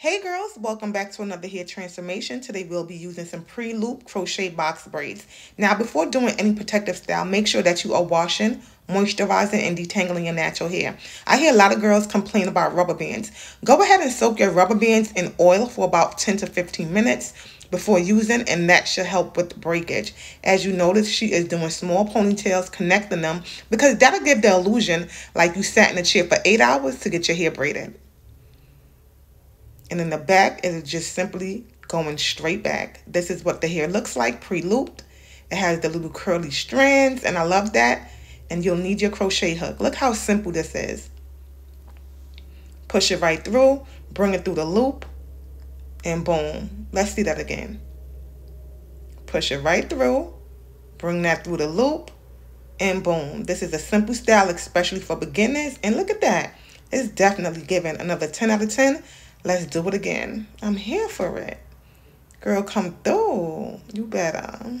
Hey girls, welcome back to another hair transformation. Today we'll be using some pre-loop crochet box braids. Now before doing any protective style, make sure that you are washing, moisturizing, and detangling your natural hair. I hear a lot of girls complain about rubber bands. Go ahead and soak your rubber bands in oil for about 10 to 15 minutes before using and that should help with breakage. As you notice, she is doing small ponytails, connecting them because that'll give the illusion like you sat in a chair for eight hours to get your hair braided. And in the back, it is just simply going straight back. This is what the hair looks like pre-looped. It has the little curly strands, and I love that. And you'll need your crochet hook. Look how simple this is. Push it right through, bring it through the loop, and boom. Let's see that again. Push it right through, bring that through the loop, and boom. This is a simple style, especially for beginners. And look at that. It's definitely giving another 10 out of 10 Let's do it again. I'm here for it. Girl, come through. You better.